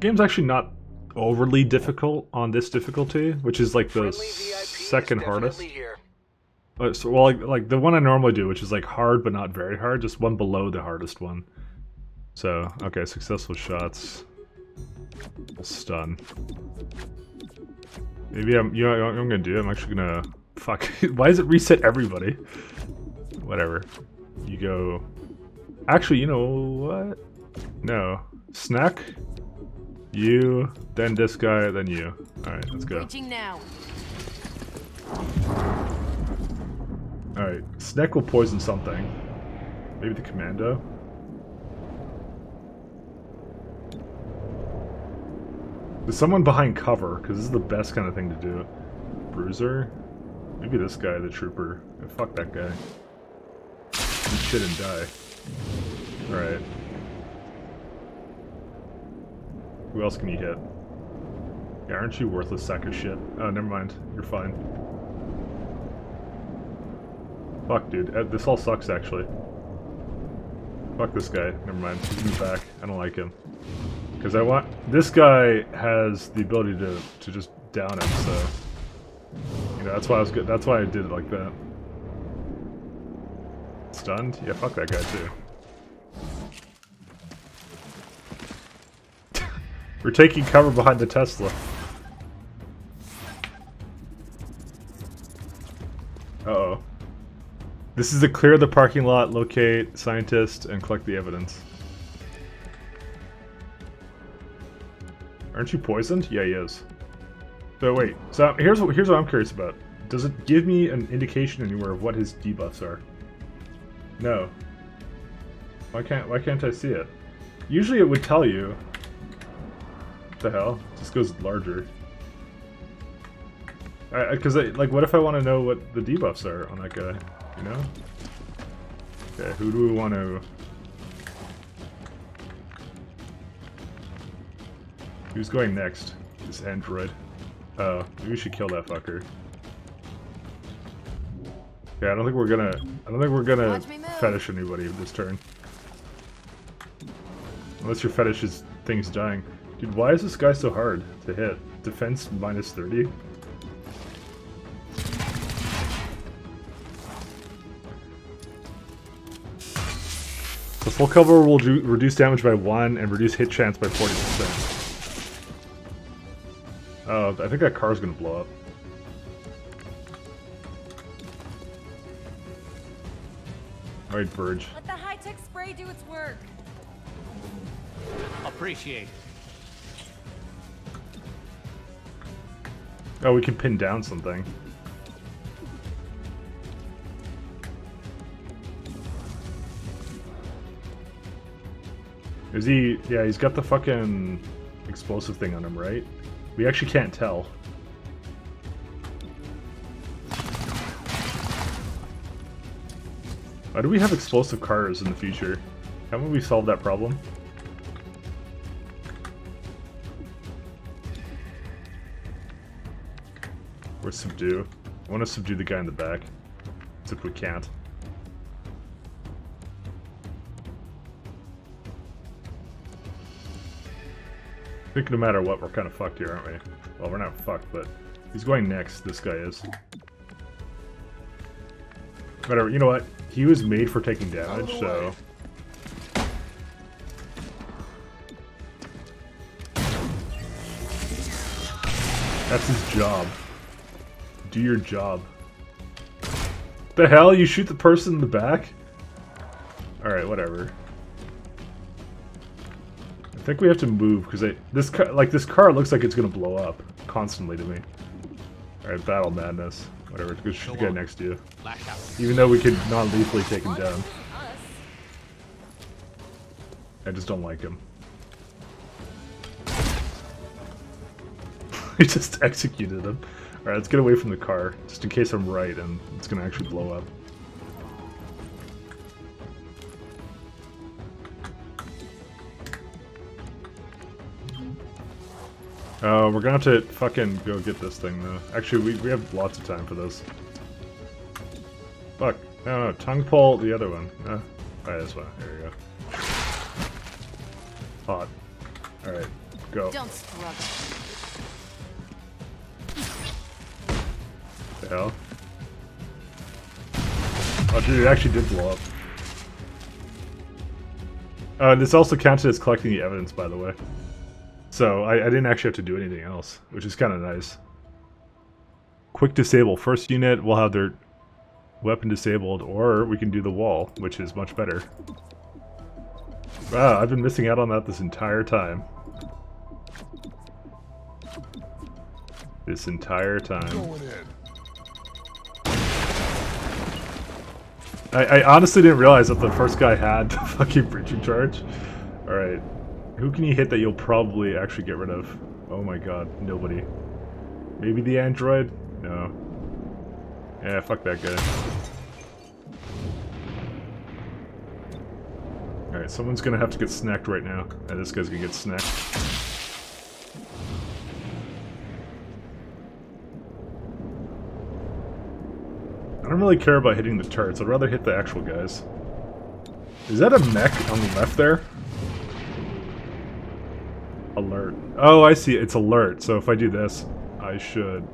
game's actually not overly difficult on this difficulty, which is like the second hardest. Uh, so, well, like, like the one I normally do, which is like hard but not very hard, just one below the hardest one. So, okay, successful shots. Stun. Maybe I'm, you know what I'm gonna do? I'm actually gonna, fuck, why does it reset everybody? Whatever. You go, actually, you know what? No. Snack, you, then this guy, then you. Alright, let's go. now. Alright, Snack will poison something. Maybe the commando? There's someone behind cover, because this is the best kind of thing to do. Bruiser? Maybe this guy, the trooper. Oh, fuck that guy. Shit and die. Alright. Who else can you hit? Yeah, aren't you worthless sack of shit? Oh, never mind. You're fine. Fuck, dude. Uh, this all sucks, actually. Fuck this guy. Never mind. He's back. I don't like him. Because I want... This guy has the ability to, to just down him, so... You know, that's why I was good. That's why I did it like that. Stunned? Yeah, fuck that guy, too. We're taking cover behind the Tesla. Uh-oh. This is to clear the parking lot, locate scientist, and collect the evidence. Aren't you poisoned? Yeah, he is. So wait, so here's what, here's what I'm curious about. Does it give me an indication anywhere of what his debuffs are? No. Why can't why can't I see it? Usually it would tell you, the hell? Just goes larger. Because, like, what if I want to know what the debuffs are on that guy? You know? Okay, who do we want to... Who's going next? This android. Oh, maybe we should kill that fucker. Yeah, I don't think we're gonna... I don't think we're gonna fetish anybody this turn. Unless your fetish is things dying. Dude, why is this guy so hard to hit? Defense minus 30? The full cover will reduce damage by 1 and reduce hit chance by 40%. Oh, uh, I think that car's gonna blow up. Alright, Verge. Let the high-tech spray do its work. Appreciate Oh, we can pin down something. Is he... Yeah, he's got the fucking explosive thing on him, right? We actually can't tell. Why do we have explosive cars in the future? Haven't we solved that problem? Or subdue. I want to subdue the guy in the back. Except we can't. I think no matter what, we're kind of fucked here, aren't we? Well, we're not fucked, but he's going next. This guy is. Whatever. You know what? He was made for taking damage, so... That's his job. Do your job. The hell? You shoot the person in the back? Alright, whatever. I think we have to move because this car like this car looks like it's gonna blow up constantly to me. Alright, battle madness. Whatever, go shoot the guy next to you. Even though we could non-lethally take him down. I just don't like him. he just executed him. Alright, let's get away from the car, just in case I'm right and it's gonna actually blow up. Uh, we're gonna have to fucking go get this thing, though. Actually, we, we have lots of time for this. Fuck. No, no, tongue pull the other one. Uh, alright, this one. There you go. Hot. Alright. Go. Don't struggle. Hell? Oh, dude, it actually did blow up. Uh, this also counted as collecting the evidence, by the way. So I, I didn't actually have to do anything else, which is kind of nice. Quick disable. First unit will have their weapon disabled, or we can do the wall, which is much better. Wow, I've been missing out on that this entire time. This entire time. I, I honestly didn't realize that the first guy had the fucking breaching charge. Alright. Who can you hit that you'll probably actually get rid of? Oh my god, nobody. Maybe the android? No. Yeah, fuck that guy. Alright, someone's gonna have to get snacked right now. And this guy's gonna get snacked. Don't really care about hitting the turrets. I'd rather hit the actual guys. Is that a mech on the left there? Alert. Oh, I see. It's alert. So if I do this, I should...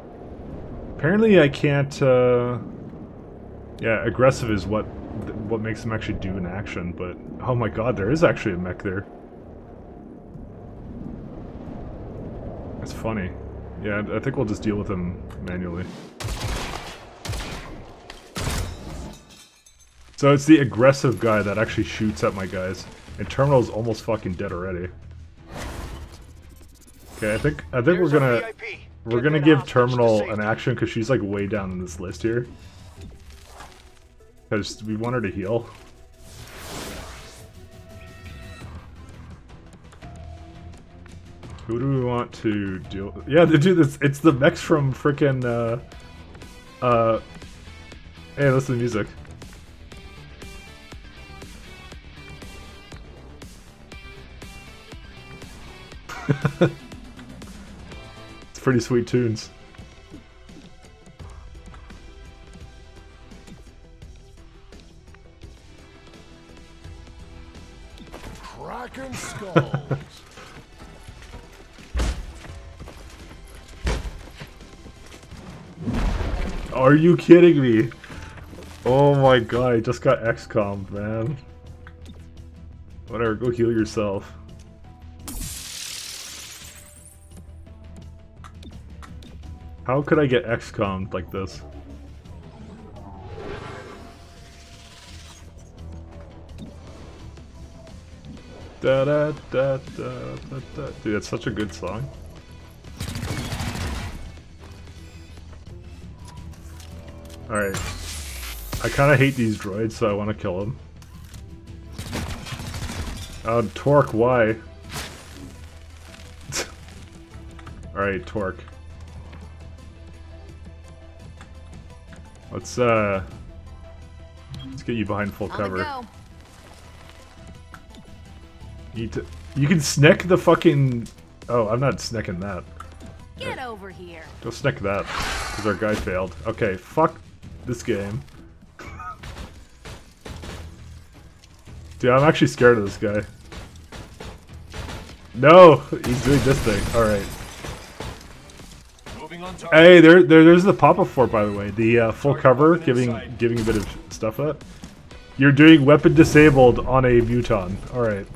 Apparently I can't, uh... Yeah, aggressive is what what makes them actually do an action, but... Oh my god, there is actually a mech there. That's funny. Yeah, I think we'll just deal with them manually. So it's the aggressive guy that actually shoots at my guys. And Terminal's almost fucking dead already. Okay, I think I think we're gonna we're gonna give Terminal an action because she's like way down in this list here. Because we want her to heal. Who do we want to deal? Yeah, they do this. It's the mechs from frickin' uh, uh. Hey, listen to music. Pretty sweet tunes. Cracking skulls. Are you kidding me? Oh my god, I just got XCOM, man. Whatever, go heal yourself. How could I get XCOM like this? Da da da da da da. Dude, that's such a good song. Alright. I kind of hate these droids, so I want to kill them. Uh, Torque, why? Alright, Torque. Let's, uh... Let's get you behind full On cover. You, need to, you can snick the fucking... Oh, I'm not snicking that. Get over here. Go snick that, because our guy failed. Okay, fuck this game. Dude, I'm actually scared of this guy. No! He's doing this thing. Alright. Moving on target. Hey, there, there, there's the pop-up fort, by the way. The uh, full cover, giving giving a bit of stuff up. You're doing weapon disabled on a Muton. Alright.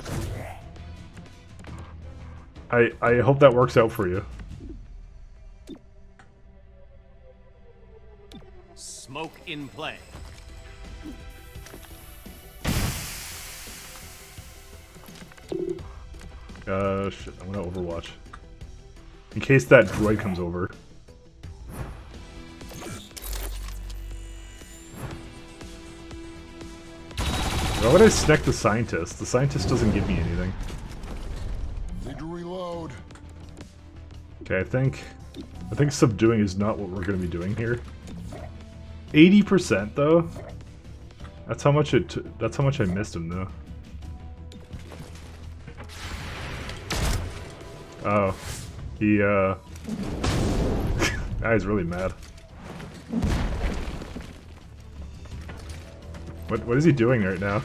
I, I hope that works out for you. Smoke in play. Uh, shit, I'm gonna Overwatch. In case that droid comes over. Why would I snack the scientist? The scientist doesn't give me anything. Need to reload. Okay, I think... I think subduing is not what we're gonna be doing here. 80% though? That's how much it... That's how much I missed him though. Oh. He, uh... Guy's really mad. What, what is he doing right now?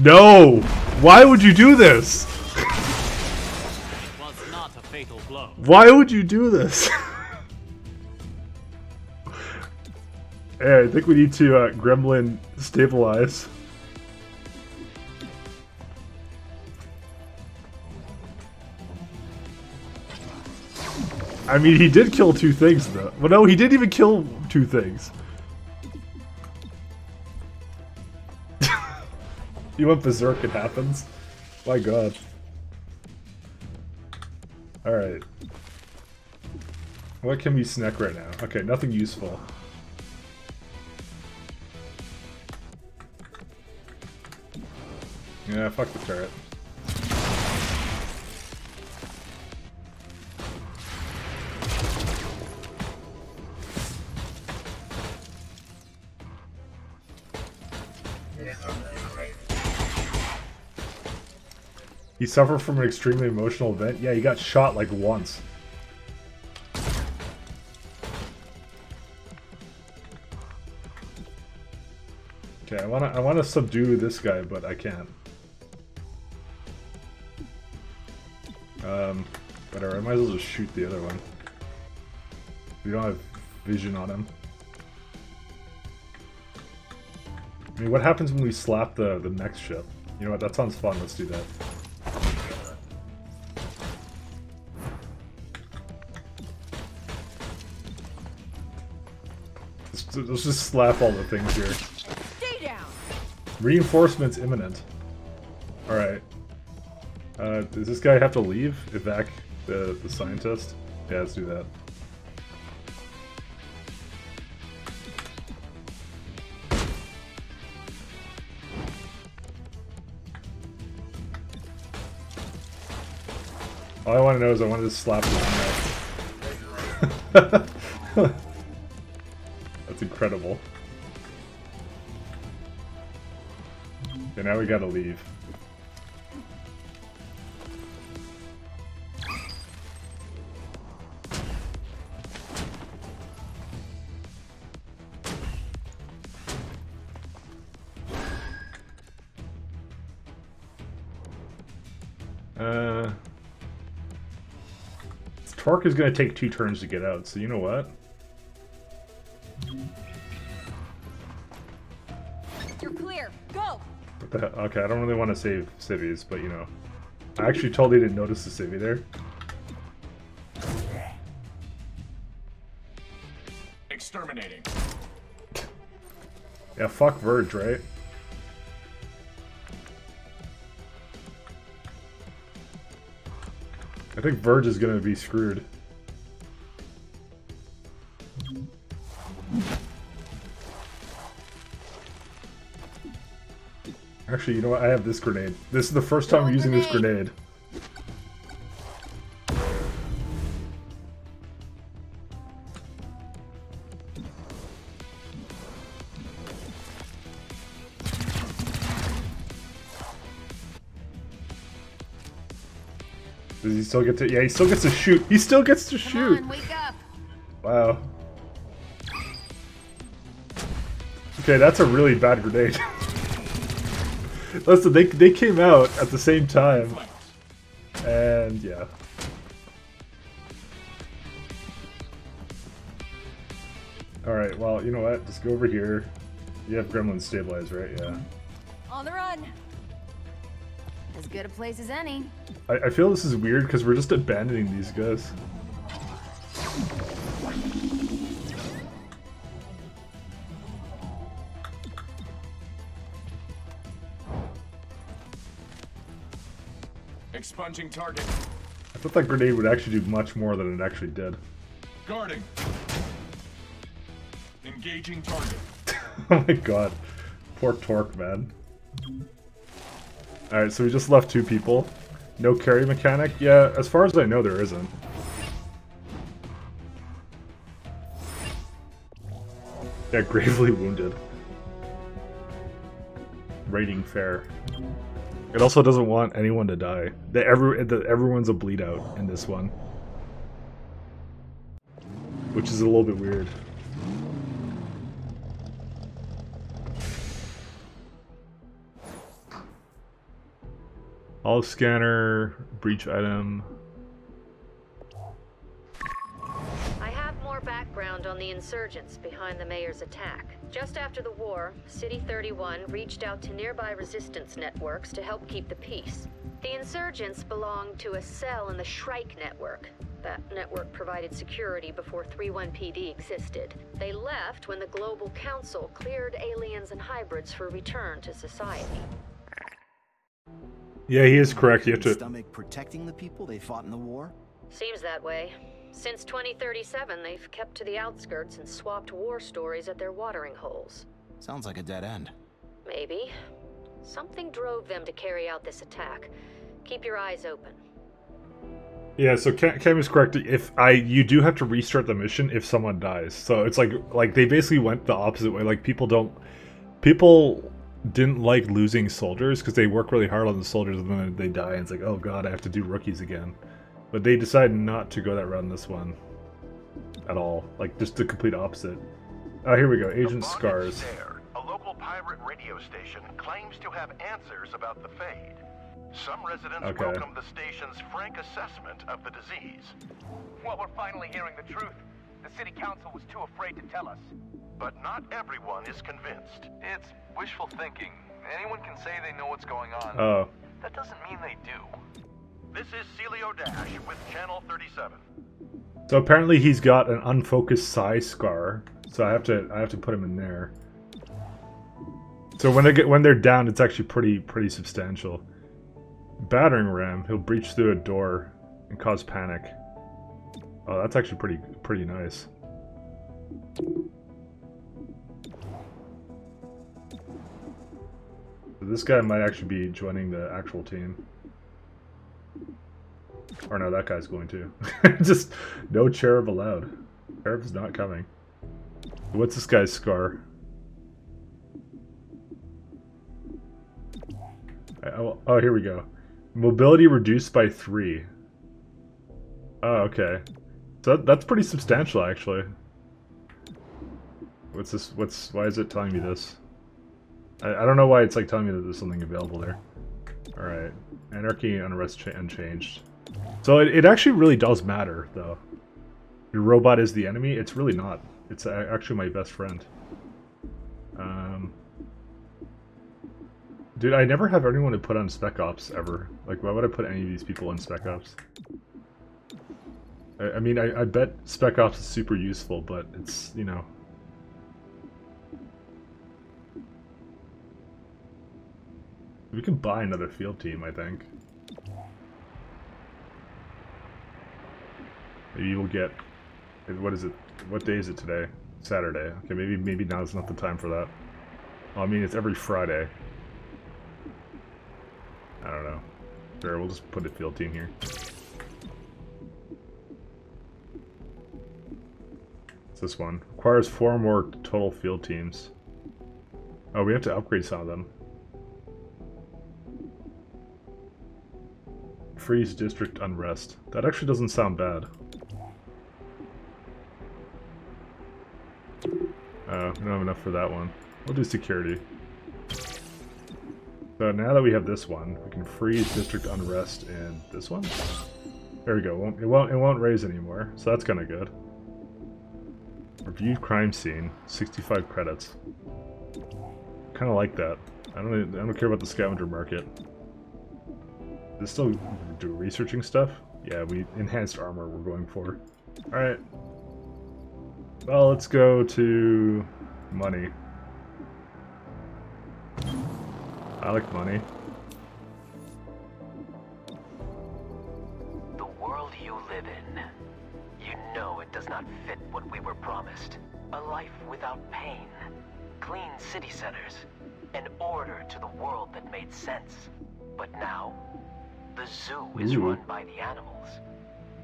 No! Why would you do this? Was not a fatal blow. Why would you do this? hey, I think we need to uh, gremlin stabilize. I mean, he did kill two things, though. Well, no, he didn't even kill two things. You went berserk, it happens. My god. Alright. What can we snack right now? Okay, nothing useful. Yeah, fuck the turret. He suffered from an extremely emotional event? Yeah, he got shot like once. Okay, I wanna I wanna subdue this guy, but I can't. Um whatever, I might as well just shoot the other one. We don't have vision on him. I mean what happens when we slap the, the next ship? You know what, that sounds fun, let's do that. Let's, just slap all the things here. Stay down. Reinforcements imminent. Alright. Uh, does this guy have to leave? Evac the, the scientist? Yeah, let's do that. All I want to know is I wanted to slap this guy. That's incredible. Okay, now we gotta leave. Uh, Torque is gonna take two turns to get out, so you know what? Okay, I don't really want to save civvies, but you know. I actually totally didn't notice the civvy there. Exterminating. Yeah, fuck Verge, right? I think Verge is gonna be screwed. Actually, you know what? I have this grenade. This is the first time I'm using this Grenade. grenade. Does he still get to? Yeah, he still gets to shoot. He still gets to Come shoot. on, wake up. Wow. Okay, that's a really bad grenade. Listen, they they came out at the same time, and yeah. All right, well, you know what? Just go over here. You have Gremlin stabilized, right? Yeah. On the run. As good a place as any. I, I feel this is weird because we're just abandoning these guys. Target. I thought that grenade would actually do much more than it actually did. Guarding. Engaging target. oh my god. Poor Torque, man. Alright, so we just left two people. No carry mechanic? Yeah, as far as I know, there isn't. Yeah, gravely wounded. Rating fair. It also doesn't want anyone to die. The, every, the, everyone's a bleed out in this one. Which is a little bit weird. All scanner, breach item. I have more background on the insurgents behind the mayor's attack. Just after the war, City 31 reached out to nearby resistance networks to help keep the peace. The insurgents belonged to a cell in the Shrike network. That network provided security before 31PD existed. They left when the Global Council cleared aliens and hybrids for return to society. Yeah, he is correct. You have to. Stomach protecting the people they fought in the war? Seems that way. Since 2037, they've kept to the outskirts and swapped war stories at their watering holes. Sounds like a dead end. Maybe. Something drove them to carry out this attack. Keep your eyes open. Yeah, so Cam, Cam is correct. If I, you do have to restart the mission if someone dies. So it's like, like they basically went the opposite way. Like people don't, people didn't like losing soldiers because they work really hard on the soldiers and then they die and it's like, oh god, I have to do rookies again. But they decide not to go that route in this one at all. Like just the complete opposite. Oh, here we go. Agent Scars. Bondage Stare, a local pirate radio station, claims to have answers about the Fade. Some residents Okay. welcome the station's frank assessment of the disease. Well, we're finally hearing the truth. The city council was too afraid to tell us. But not everyone is convinced. It's wishful thinking. Anyone can say they know what's going on. Oh, that doesn't mean they do. This is Celio Dash with Channel 37. so apparently he's got an unfocused psi scar. So I have to, I have to put him in there. So when they get when they're down, it's actually pretty pretty substantial. Battering ram. He'll breach through a door and cause panic. Oh, that's actually pretty pretty nice. This guy might actually be joining the actual team. Or no, that guy's going to. Just no cherub allowed. Cherub's not coming. What's this guy's scar? Oh, oh, here we go. Mobility reduced by three. Oh, okay. So that, that's pretty substantial, actually. What's this? What's why is it telling me this? I, I don't know why it's like telling me that there's something available there. All right, anarchy unrest cha unchanged. So it, it actually really does matter, though. Your robot is the enemy. It's really not. It's actually my best friend. Um, dude, I never have anyone to put on Spec Ops ever. Like, why would I put any of these people in Spec Ops? I, I mean, I, I bet Spec Ops is super useful, but it's you know. We can buy another field team, I think. Maybe we'll get. What is it? What day is it today? Saturday. Okay, maybe maybe now's not the time for that. I mean, it's every Friday. I don't know. Sure, we'll just put a field team here. It's this one. Requires four more total field teams. Oh, we have to upgrade some of them. Freeze district unrest. That actually doesn't sound bad. We don't have enough for that one. We'll do security. So now that we have this one, we can freeze district unrest and this one. There we go. Won't, it won't. It won't raise anymore. So that's kind of good. Reviewed crime scene. 65 credits. Kind of like that. I don't. I don't care about the scavenger market. This still do researching stuff? Yeah, we enhanced armor we're going for. Alright. Well, let's go to money. I like money. The world you live in, you know it does not fit what we were promised. A life without pain, clean city centers, an order to the world that made sense. But now, the zoo is Ooh. run by the animals,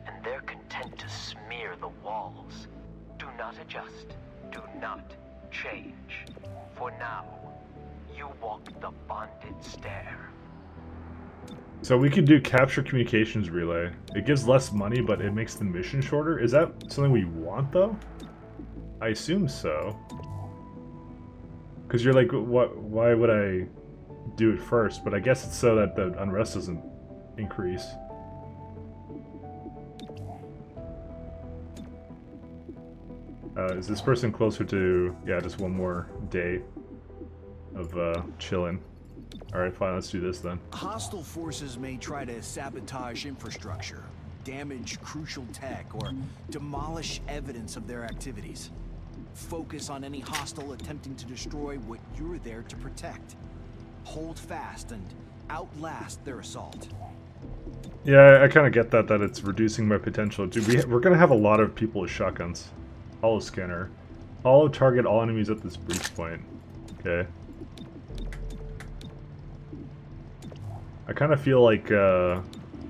and they're content to smear the walls. Do not adjust. Do not change. For now, you walk the bonded stair. So we could do capture communications relay. It gives less money, but it makes the mission shorter. Is that something we want, though? I assume so. Because you're like, what? Why would I do it first? But I guess it's so that the unrest doesn't increase. Uh, is this person closer to, yeah, just one more day of uh, chilling? Alright, fine, let's do this then. Hostile forces may try to sabotage infrastructure, damage crucial tech, or demolish evidence of their activities. Focus on any hostile attempting to destroy what you're there to protect. Hold fast and outlast their assault. Yeah, I kind of get that, that it's reducing my potential. Dude, we, we're going to have a lot of people with shotguns. Hollow scanner. Hollow target all enemies at this breach point. Okay. I kind of feel like uh,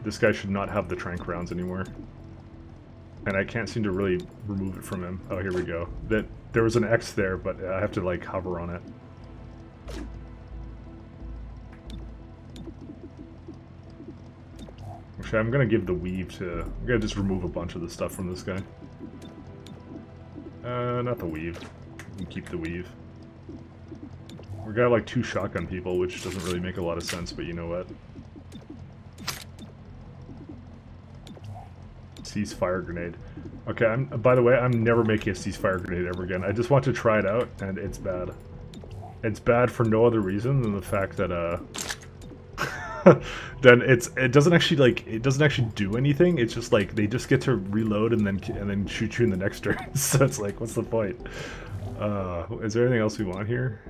this guy should not have the trank rounds anymore. And I can't seem to really remove it from him. Oh, here we go. That There was an X there, but I have to like hover on it. Actually, I'm gonna give the weave to... I'm gonna just remove a bunch of the stuff from this guy. Uh, not the weave. Keep the weave. We got like two shotgun people, which doesn't really make a lot of sense, but you know what? Ceasefire grenade. Okay, I'm, by the way, I'm never making a ceasefire grenade ever again. I just want to try it out, and it's bad. It's bad for no other reason than the fact that, uh... then it's it doesn't actually like it doesn't actually do anything. It's just like they just get to reload and then and then shoot you in the next turn. so it's like, what's the point? Uh, is there anything else we want here?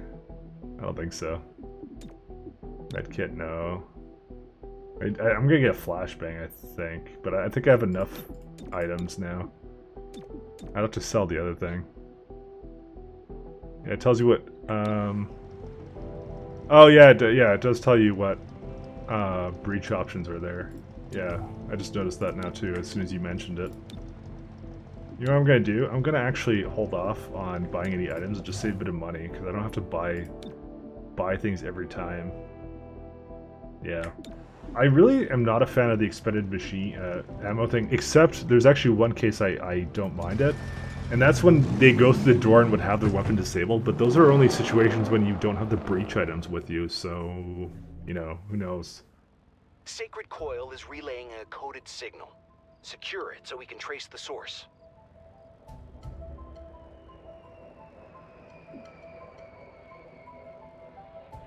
I don't think so. Medkit, no. I, am gonna get a flashbang, I think, but I think I have enough items now. I have to sell the other thing. Yeah, it tells you what. Um. Oh yeah, it, yeah, it does tell you what uh, breach options are there. Yeah, I just noticed that now too, as soon as you mentioned it. You know what I'm gonna do? I'm gonna actually hold off on buying any items and just save a bit of money, because I don't have to buy buy things every time. Yeah. I really am not a fan of the expended machine uh, ammo thing, except there's actually one case I, I don't mind it, and that's when they go through the door and would have their weapon disabled, but those are only situations when you don't have the breach items with you, so you know, who knows? Sacred Coil is relaying a coded signal. Secure it so we can trace the source.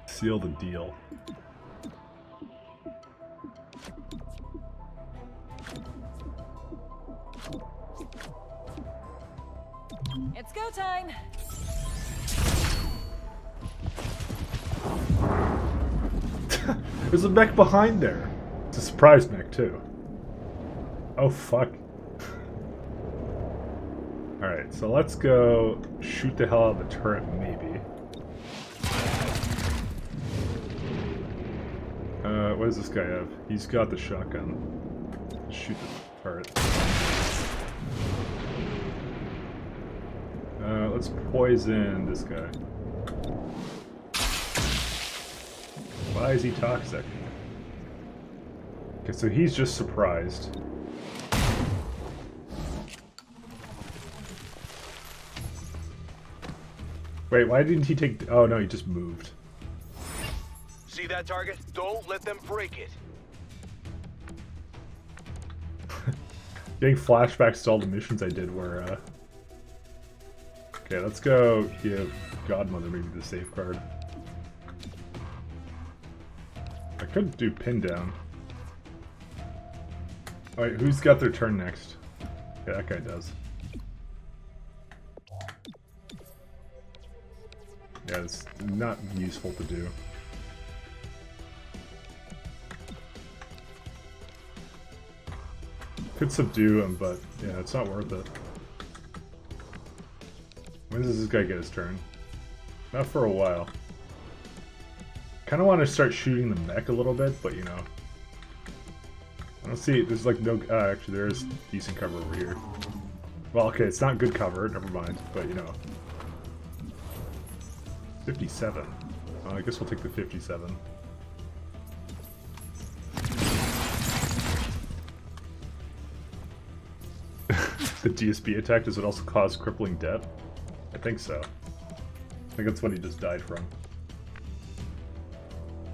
Seal the deal. It's go time! There's a mech behind there. It's a surprise mech, too. Oh, fuck. Alright, so let's go shoot the hell out of the turret, maybe. Uh, what does this guy have? He's got the shotgun. Shoot the turret. Uh, let's poison this guy. Why is he toxic? Okay, so he's just surprised. Wait, why didn't he take... Oh, no, he just moved. See that target? Don't let them break it. Getting flashbacks to all the missions I did where, uh... Okay, let's go give Godmother maybe the safeguard. Could do pin down. Alright, who's got their turn next? Yeah, that guy does. Yeah, it's not useful to do. Could subdue him, but yeah, it's not worth it. When does this guy get his turn? Not for a while. Kind of want to start shooting the mech a little bit, but you know. I don't see, there's like no, uh, actually there is decent cover over here. Well, okay, it's not good cover, never mind, but you know. 57. Uh, I guess we'll take the 57. the DSB attack, does it also cause crippling death? I think so. I think that's what he just died from.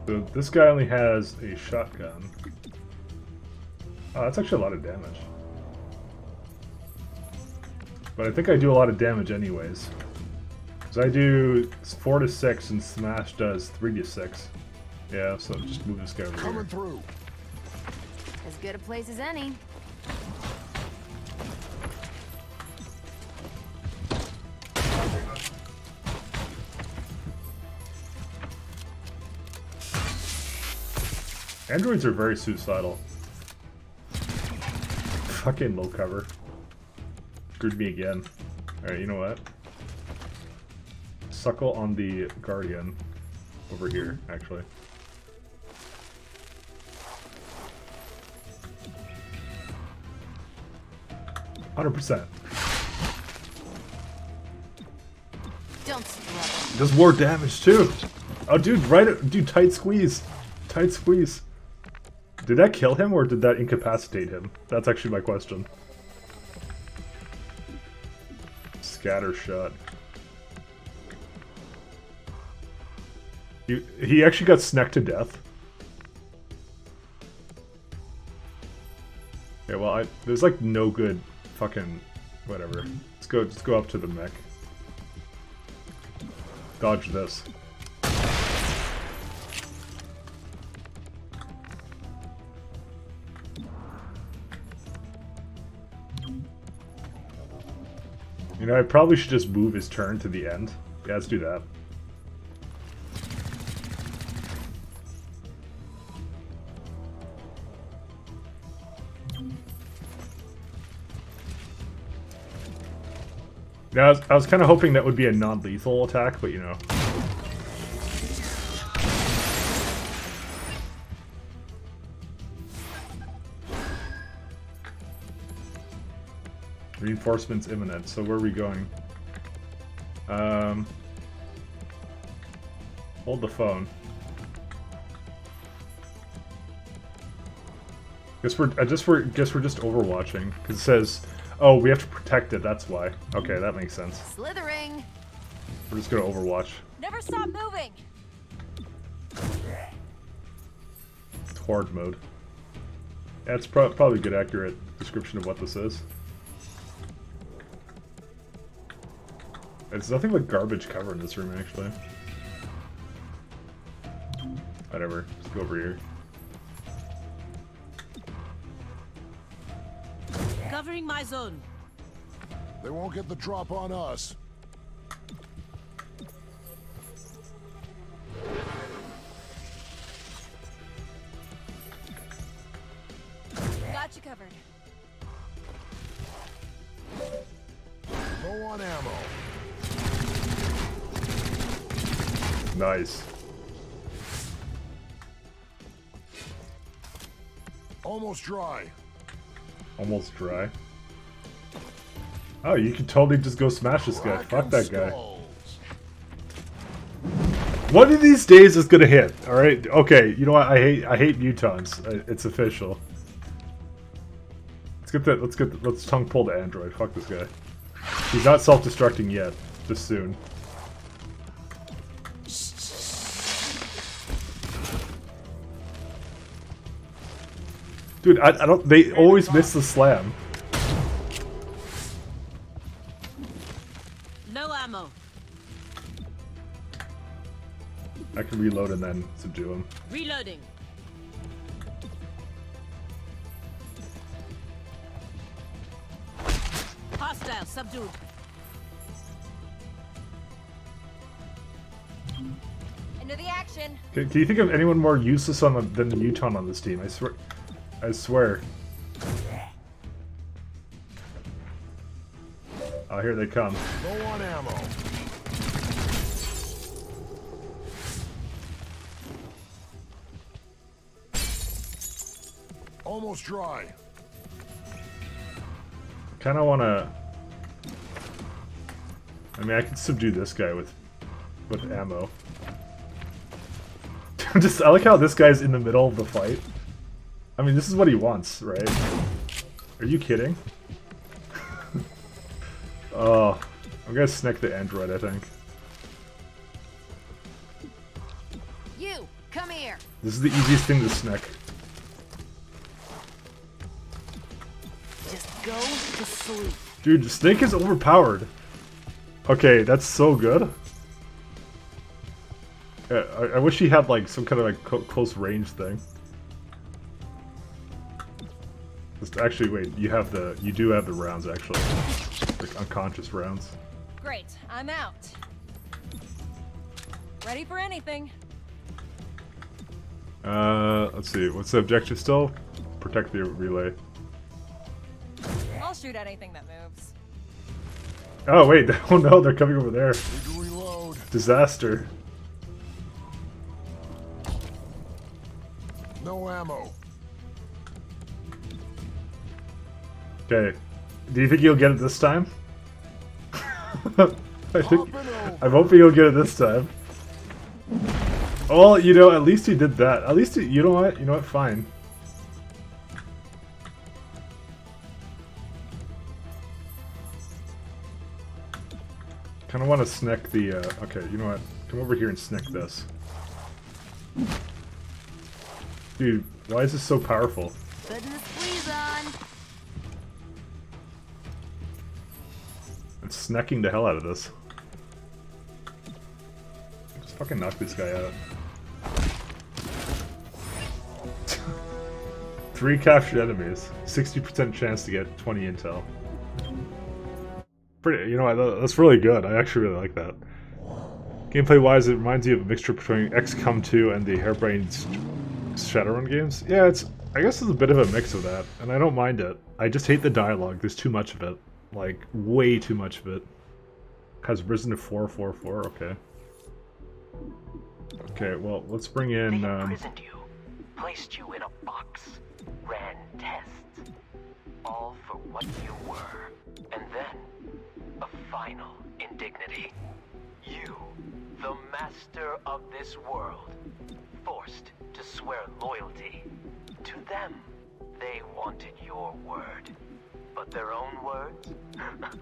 So this guy only has a shotgun. Oh, that's actually a lot of damage. But I think I do a lot of damage anyways. Because I do 4 to 6 and Smash does 3 to 6. Yeah, so just move this guy over Coming here. through. As good a place as any. Androids are very suicidal. Fucking low cover. Screwed me again. Alright, you know what? Suckle on the Guardian. Over here, actually. Hundred percent. Don't struggle. Does more damage too. Oh, dude, right, dude, tight squeeze, tight squeeze. Did that kill him or did that incapacitate him? That's actually my question. Scatter shot. He, he actually got snecked to death. Yeah, well, I, there's like no good fucking whatever. Let's go. Let's go up to the mech. Dodge this. You know, I probably should just move his turn to the end. Yeah, let's do that. Yeah, I was, I was kind of hoping that would be a non-lethal attack, but you know. Reinforcements imminent. So where are we going? Um, hold the phone. Guess we're. I just we're. Guess we're just overwatching because it says, "Oh, we have to protect it." That's why. Okay, that makes sense. Slithering. We're just gonna overwatch. Never stop moving. It's horde mode. That's pro probably a good accurate description of what this is. It's nothing but garbage cover in this room, actually. Whatever. Let's go over here. Covering my zone. They won't get the drop on us. Got you covered. Low on ammo. Nice. Almost dry. Almost dry. Oh, you could totally just go smash this guy. Fuck that guy. One of these days is gonna hit. All right. Okay. You know what? I hate. I hate mutons. It's official. Let's get that. Let's get. The, let's tongue pull the android. Fuck this guy. He's not self-destructing yet. Just soon. Dude, I, I don't. They always miss the slam. No ammo. I can reload and then subdue him. Reloading. Hostile subdued. Into the action. Can, can you think of anyone more useless on the, than the Muton on this team? I swear. I swear. Oh, here they come. Low on ammo. Almost dry. Kind of want to. I mean, I could subdue this guy with with ammo. Just I like how this guy's in the middle of the fight. I mean, this is what he wants, right? Are you kidding? oh, I'm gonna sneak the android. I think You, come here. this is the easiest thing to sneak. Just go to sleep. Dude, the Snake is overpowered. Okay, that's so good. Uh, I, I wish he had like some kind of like close range thing. Just actually, wait. You have the you do have the rounds actually, like unconscious rounds. Great, I'm out. Ready for anything. Uh, let's see. What's the objective still? Protect the relay. I'll shoot anything that moves. Oh wait! Oh no, they're coming over there. Disaster. No ammo. Okay. Do you think you'll get it this time? I think I'm hoping you'll get it this time. Well, you know, at least he did that. At least he, you know what? You know what? Fine. Kind of want to snick the. Uh, okay, you know what? Come over here and snick this. Dude, why is this so powerful? Putting I'm snacking the hell out of this. Just fucking knock this guy out. Three captured enemies. 60% chance to get 20 intel. Pretty, you know, what, that's really good. I actually really like that. Gameplay wise, it reminds you of a mixture between XCOM 2 and the harebrained Shadowrun games. Yeah, it's, I guess it's a bit of a mix of that, and I don't mind it. I just hate the dialogue. There's too much of it. Like, way too much of it. Has risen to 444, okay. Okay, well, let's bring in, They um, imprisoned you, placed you in a box, ran tests, all for what you were, and then a final indignity. You, the master of this world, forced to swear loyalty to them. They wanted your word, but their own words,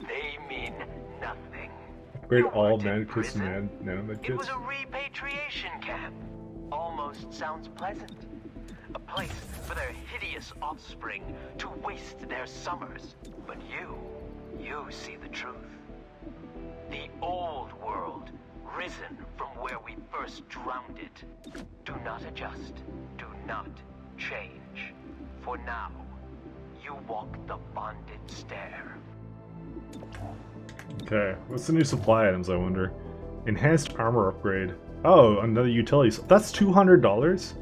they mean nothing. Upgrade all Mantis and nan It was a repatriation camp. Almost sounds pleasant. A place for their hideous offspring to waste their summers. But you, you see the truth. The old world, risen from where we first drowned it. Do not adjust. Do not change. For now, you walk the bonded stair. Okay, what's the new supply items, I wonder? Enhanced armor upgrade. Oh, another utility. That's $200?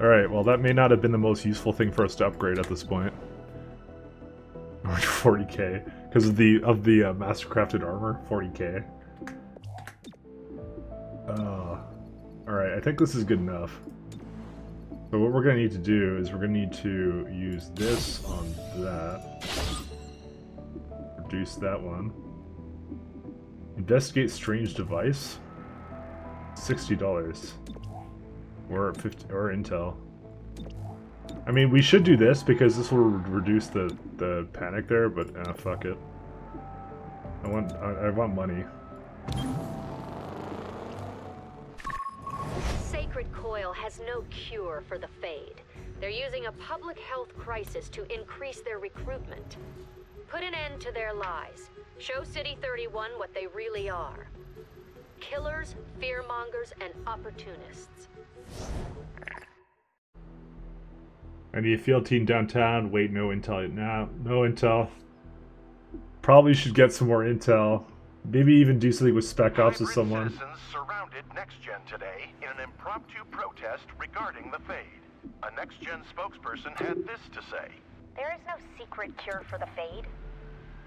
Alright, well that may not have been the most useful thing for us to upgrade at this point. 40k. Because of the of the uh, mastercrafted armor, 40k. Uh, Alright, I think this is good enough. So what we're going to need to do is we're going to need to use this on that. Reduce that one. Investigate strange device. Sixty dollars. Or fifty or intel. I mean, we should do this because this will reduce the the panic there. But uh, fuck it. I want I, I want money. No cure for the Fade. They're using a public health crisis to increase their recruitment. Put an end to their lies. Show City 31 what they really are. Killers, fearmongers, and opportunists. I need a field team downtown. Wait, no intel. Nah, no intel. Probably should get some more intel. Maybe even do something with Spec Ops with someone. Citizens surrounded NextGen today in an impromptu protest regarding the Fade. A NextGen spokesperson had this to say. There is no secret cure for the Fade.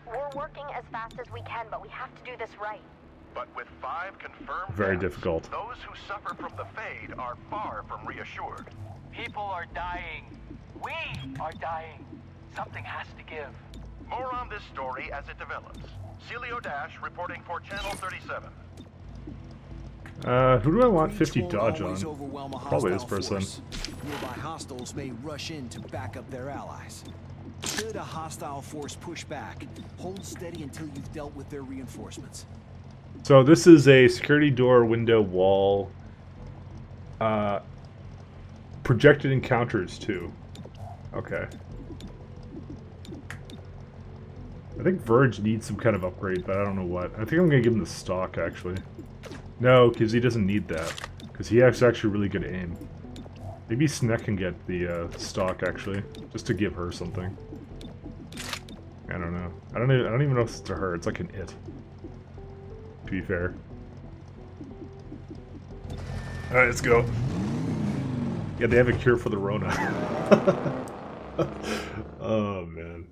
We're working as fast as we can, but we have to do this right. But with five confirmed Very deaths, difficult. those who suffer from the Fade are far from reassured. People are dying. We are dying. Something has to give. More on this story as it develops. Celio Dash reporting for Channel 37. Uh, who do I want 50 dodge on? Probably this person. force. Nearby hostiles may rush in to back up their allies. Should a hostile force push back, hold steady until you've dealt with their reinforcements. So this is a security door, window, wall. Uh, projected encounters too. Okay. I think Verge needs some kind of upgrade, but I don't know what. I think I'm gonna give him the stock actually. No, because he doesn't need that. Because he has actually really good aim. Maybe Sneck can get the uh, stock actually, just to give her something. I don't know. I don't. Even, I don't even know if it's to her. It's like an it. To be fair. All right, let's go. Yeah, they have a cure for the Rona. oh man.